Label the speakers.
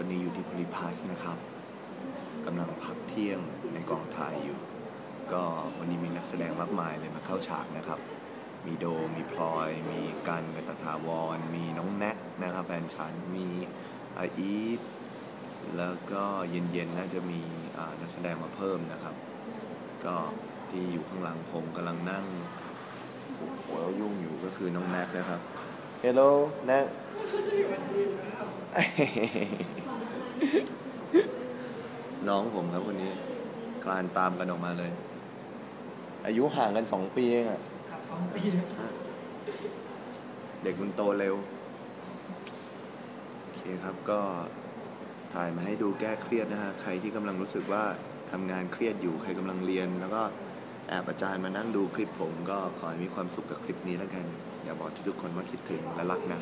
Speaker 1: ตอนนี้อยู่ที่พลิพัสนะครับกำลังพักเที่ยงในกองถ่ายอยู่ ก็วันนี้มีนักแสดงมากมายเลยมาเข้าฉากนะครับ มีโดมีพลอย มีกันกัตถาวร มีน้องแน็กนะครับแฟนฉัน มีอาอีทแล้วก็เย็นๆน่าจะมีนักแสดงมาเพิ่มนะครับ ก็ที่อยู่ข้างหลังผมกำลังนั่งหัวยุ่งอยู่ก็คือน้องแน็กนะครับ Hello แน็ก น้องผมครับคนนี้คลานตามกันออกมาเลย อายุห่างกันสองปีเองอะ
Speaker 2: ครับสองปีเลย
Speaker 1: เด็กมันโตเร็ว โอเคครับก็ถ่ายมาให้ดูแก้เครียดนะฮะ ใครที่กำลังรู้สึกว่าทำงานเครียดอยู่ ใครกำลังเรียน แล้วก็แอบอาจารย์มานั่งดูคลิปผม ก็ขอให้มีความสุขกับคลิปนี้แล้วกัน อย่าบอกทุกๆคนว่าคิดถึงและรักนะ